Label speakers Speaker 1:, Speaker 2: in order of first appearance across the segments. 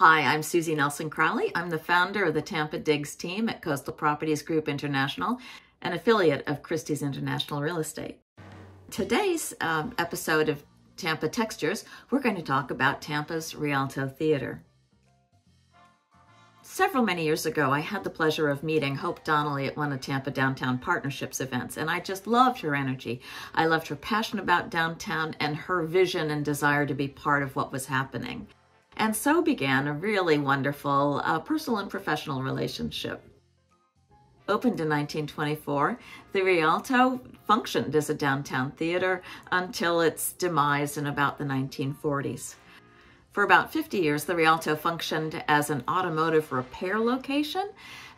Speaker 1: Hi, I'm Susie Nelson Crowley. I'm the founder of the Tampa Digs team at Coastal Properties Group International, an affiliate of Christie's International Real Estate. Today's um, episode of Tampa Textures, we're going to talk about Tampa's Rialto Theater. Several many years ago, I had the pleasure of meeting Hope Donnelly at one of Tampa Downtown Partnerships events, and I just loved her energy. I loved her passion about downtown and her vision and desire to be part of what was happening. And so began a really wonderful uh, personal and professional relationship. Opened in 1924, the Rialto functioned as a downtown theater until its demise in about the 1940s. For about 50 years, the Rialto functioned as an automotive repair location,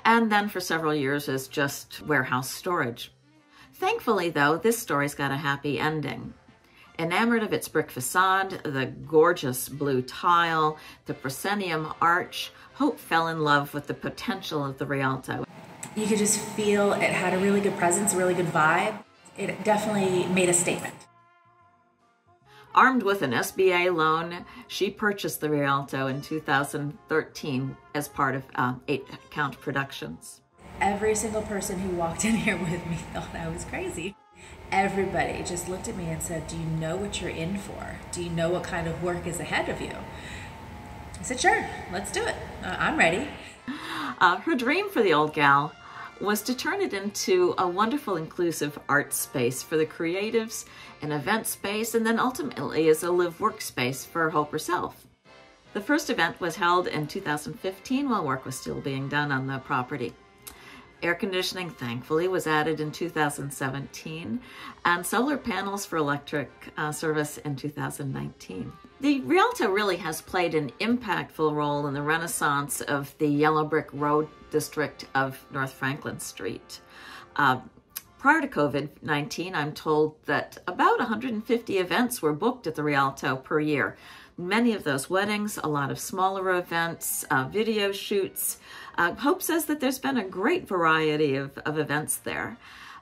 Speaker 1: and then for several years as just warehouse storage. Thankfully, though, this story's got a happy ending. Enamored of its brick facade, the gorgeous blue tile, the proscenium arch, Hope fell in love with the potential of the Rialto.
Speaker 2: You could just feel it had a really good presence, a really good vibe. It definitely made a statement.
Speaker 1: Armed with an SBA loan, she purchased the Rialto in 2013 as part of uh, Eight Count Productions.
Speaker 2: Every single person who walked in here with me thought I was crazy everybody just looked at me and said, Do you know what you're in for? Do you know what kind of work is ahead of you? I said, Sure, let's do it. Uh, I'm ready.
Speaker 1: Uh, her dream for the old gal was to turn it into a wonderful inclusive art space for the creatives, an event space, and then ultimately as a live workspace for Hope herself. The first event was held in 2015 while work was still being done on the property. Air conditioning, thankfully, was added in 2017, and solar panels for electric uh, service in 2019. The Rialto really has played an impactful role in the renaissance of the yellow brick road district of North Franklin Street. Uh, prior to COVID-19, I'm told that about 150 events were booked at the Rialto per year. Many of those weddings, a lot of smaller events, uh, video shoots, uh, Hope says that there's been a great variety of, of events there.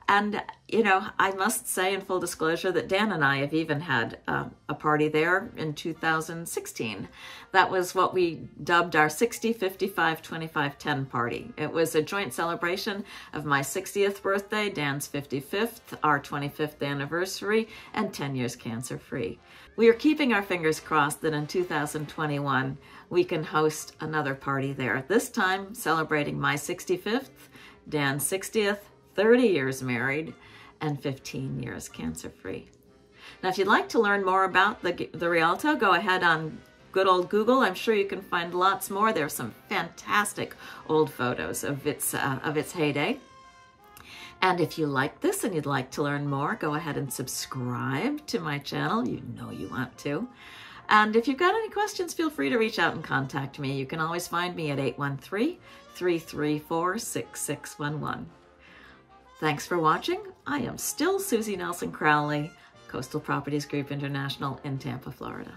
Speaker 1: And, you know, I must say in full disclosure that Dan and I have even had uh, a party there in 2016. That was what we dubbed our 60, 55, 25, 10 party. It was a joint celebration of my 60th birthday, Dan's 55th, our 25th anniversary, and 10 years cancer free. We are keeping our fingers crossed that in 2021 we can host another party there. This time celebrating my 65th, Dan's 60th, 30 years married, and 15 years cancer-free. Now, if you'd like to learn more about the, the Rialto, go ahead on good old Google. I'm sure you can find lots more. There's some fantastic old photos of its, uh, of its heyday. And if you like this and you'd like to learn more, go ahead and subscribe to my channel. You know you want to. And if you've got any questions, feel free to reach out and contact me. You can always find me at 813-334-6611. Thanks for watching. I am still Susie Nelson Crowley, Coastal Properties Group International in Tampa, Florida.